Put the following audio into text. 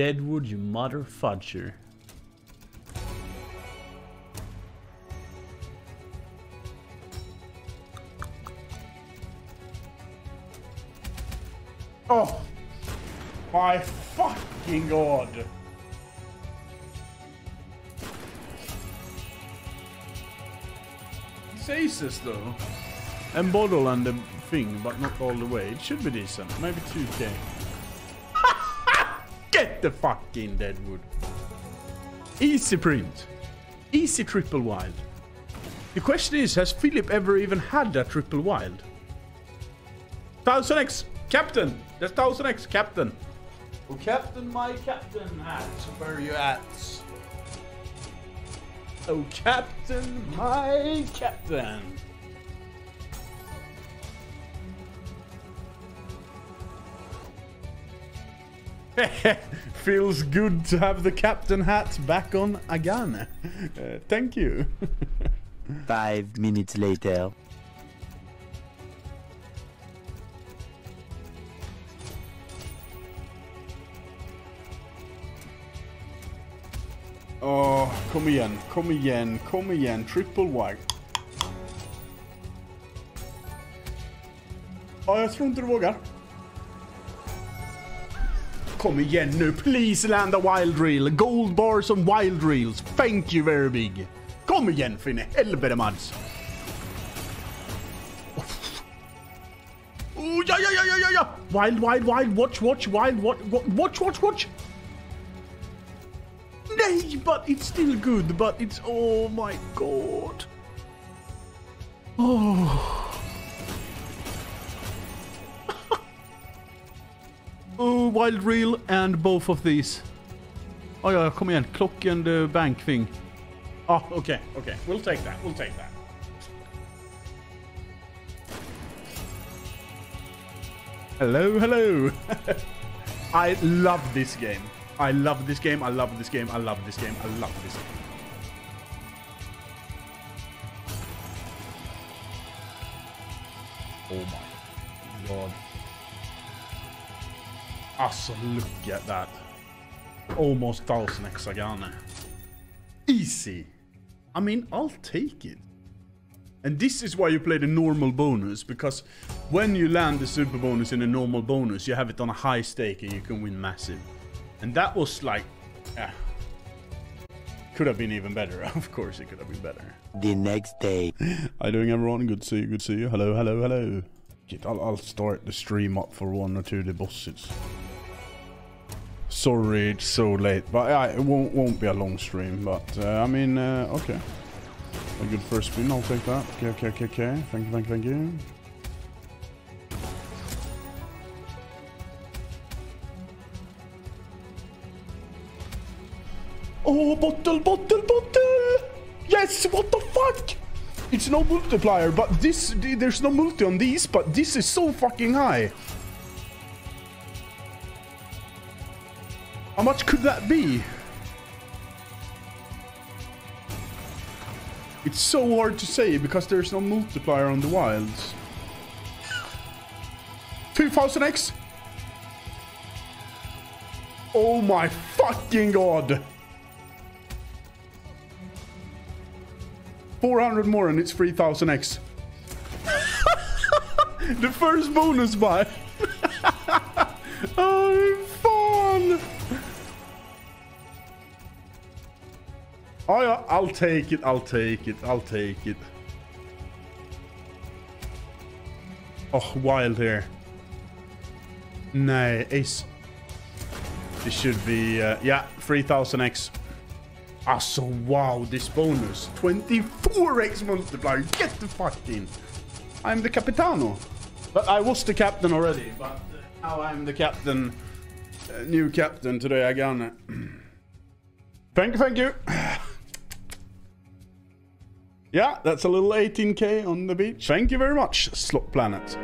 Deadwood, you mother fudger. Oh! My fucking god! It's aces though. And bottle and the thing, but not all the way. It should be decent. Maybe 2k. Get the fuck in, Deadwood. Easy print. Easy triple wild. The question is, has Philip ever even had that triple wild? 1000x, captain! There's 1000x, captain. Oh, captain, my captain hat, where you at? Oh, captain, my captain. Feels good to have the captain hat back on again. Uh, thank you. Five minutes later. Åh, kom igen, kom igen, kom igen. Triple white. Ja, jag tror inte du vågar. Kom igen nu, please land a wild reel. Gold bars on wild reels. Thank you very big. Kom igen för in i helvete Mads. Oh, ja, ja, ja, ja, ja, ja. Wild, wild, wild. Watch, watch, wild, watch, watch, watch, watch. Nej, but it's still good, but it's... Oh my god. Oh. Wild reel and both of these. Oh ja, kom igen. Clock and uh, bank thing. Oh, okay, okay. We'll take that. We'll take that. Hello, hello. I love this game. I love this game. I love this game. I love this game. I love this game. Oh my god. Alltså, look at that. Almost 1000 hexagon. Easy. I mean, I'll take it. And this is why you play the normal bonus, because when you land the super bonus in a normal bonus, you have it on a high stake and you can win massive. And that was like, yeah. Could have been even better. Of course it could have been better. The next day. How you doing everyone? Good to see you, good to see you. Hello, hello, hello. I'll, I'll start the stream up for one or two of the bosses. Sorry it's so late, but yeah, it won't, won't be a long stream, but uh, I mean, uh, okay. A good first spin, I'll take that. Okay, okay, okay, okay. Thank you, thank you, thank you. Oh, bottle, bottle, bottle! Yes, what the fuck? It's no multiplier, but this, there's no multi on these, but this is so fucking high. How much could that be? It's so hard to say because there's no multiplier on the wilds. 2000x? Oh my fucking god! 400 more and it's 3000x. the first bonus buy. Oh yeah, I'll take it, I'll take it, I'll take it. Oh, wild here. Nej, ace. This should be, uh, yeah, 3000x. Ah, so wow, this bonus. 24x multiplier. Get the fuck in. I'm the Capitano. But I was the captain already, but uh, now I'm the captain. Uh, new captain today again. thank you, thank you. Yeah, that's a little 18k on the beach. Thank you very much, Slot Planet.